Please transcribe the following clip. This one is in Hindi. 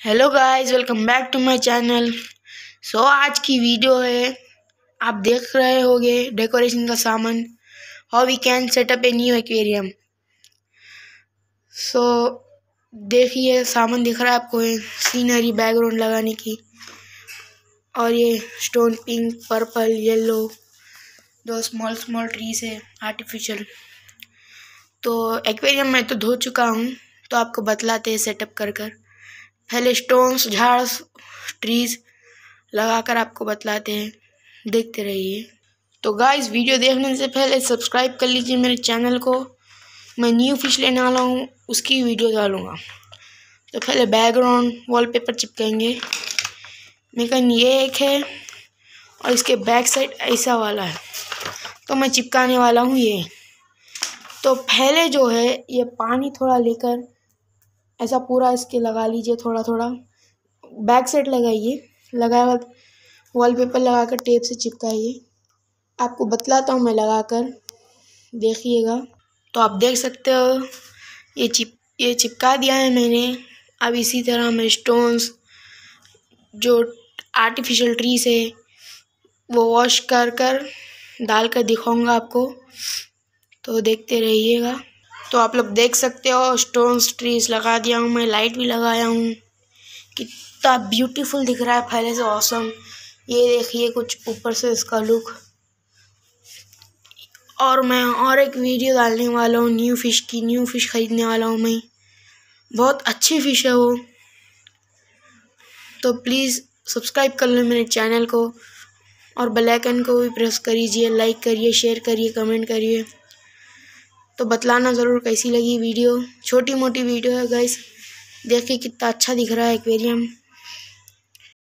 Hello guys welcome back to my channel so आज की वीडियो है। आप देख रहे होंगे डेकोरेशन का सामान। How we can set up a new aquarium so देखिए, सामान दिख रहा है आपको। सीनरी बैकग्राउंड लगाने की। और ये स्टोन पिंक पर्पल येलो दो स्मॉल स्मॉल ट्रीज है आर्टिफिशियल तो एक्वेरियम मैं तो धो चुका हूँ। तो आपको बतलाते हैं सेटअप कर कर। पहले स्टोन्स झाड़ ट्रीज लगाकर आपको बतलाते हैं। देखते रहिए। तो गाइस वीडियो देखने से पहले सब्सक्राइब कर लीजिए मेरे चैनल को। मैं न्यू फ़िश लेने वाला हूँ, उसकी वीडियो डालूँगा। तो पहले बैकग्राउंड वॉलपेपर चिपकेंगे लेकिन ये एक है और इसके बैक साइड ऐसा वाला है। तो मैं चिपकाने वाला हूँ ये। तो पहले जो है, ये पानी थोड़ा लेकर ऐसा पूरा इसके लगा लीजिए थोड़ा थोड़ा। बैक साइड लगाइए। लगाए बाद वॉल पेपर लगा कर टेप से चिपकाइए। आपको बतलाता हूँ मैं लगा कर देखिएगा। तो आप देख सकते हो, ये चिप, ये चिपका दिया है मैंने। अब इसी तरह मैं स्टोन्स जो आर्टिफिशियल ट्रीज है, वो वॉश कर कर डाल कर दिखाऊँगा आपको। तो देखते रहिएगा। तो आप लोग देख सकते हो स्टोन्स ट्रीज लगा दिया हूँ मैं लाइट भी लगाया हूँ। कितना ब्यूटीफुल दिख रहा है, पहले से औसम ये देखिए कुछ ऊपर से इसका लुक और मैं और एक वीडियो डालने वाला हूँ न्यू फ़िश की न्यू फ़िश ख़रीदने वाला हूँ मैं। बहुत अच्छी फ़िश है वो। तो प्लीज़ सब्सक्राइब कर लो मेरे चैनल को। और बेल आइकन को भी प्रेस करीजिए लाइक करिए शेयर करिए कमेंट करिए। तो बतलाना ज़रूर कैसी लगी वीडियो। छोटी मोटी वीडियो है गाइस देखिए कितना अच्छा दिख रहा है एक्वेरियम